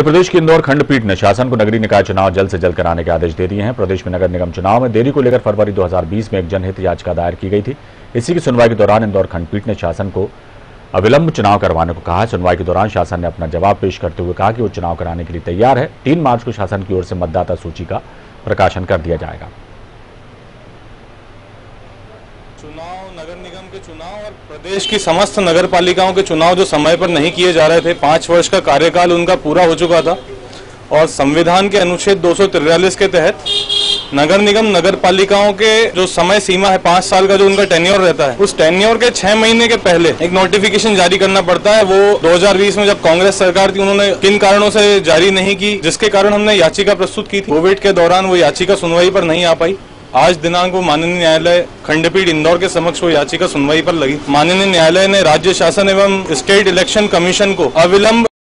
उत्तर प्रदेश की इंदौर खंडपीठ ने शासन को नगरीय निकाय चुनाव जल्द से जल्द कराने के आदेश दे दिए हैं। प्रदेश में नगर निगम चुनाव में देरी को लेकर फरवरी 2020 में एक जनहित याचिका दायर की गई थी। इसी की सुनवाई के दौरान इंदौर खंडपीठ ने शासन को अविलंब चुनाव करवाने को कहा सुनवाई के दौरान शासन ने अपना जवाब पेश करते हुए कहा कि वो चुनाव कराने के लिए तैयार है। तीन मार्च को शासन की ओर से मतदाता सूची का प्रकाशन कर दिया जाएगा। चुनाव, नगर निगम के चुनाव और प्रदेश की समस्त नगर पालिकाओं के चुनाव जो समय पर नहीं किए जा रहे थे, पाँच वर्ष का कार्यकाल उनका पूरा हो चुका था। और संविधान के अनुच्छेद दो के तहत नगर निगम नगर पालिकाओं के जो समय सीमा है, पाँच साल का जो उनका टेन्योर रहता है, उस टेन्योर के छह महीने के पहले एक नोटिफिकेशन जारी करना पड़ता है। वो 2020 में जब कांग्रेस सरकार थी, उन्होंने किन कारणों से जारी नहीं की, जिसके कारण हमने याचिका प्रस्तुत की थी। कोविड के दौरान वो याचिका सुनवाई पर नहीं आ पाई। आज दिनांक को माननीय न्यायालय खंडपीठ इंदौर के समक्ष वो याचिका सुनवाई पर लगी। माननीय न्यायालय ने राज्य शासन एवं स्टेट इलेक्शन कमीशन को अविलंब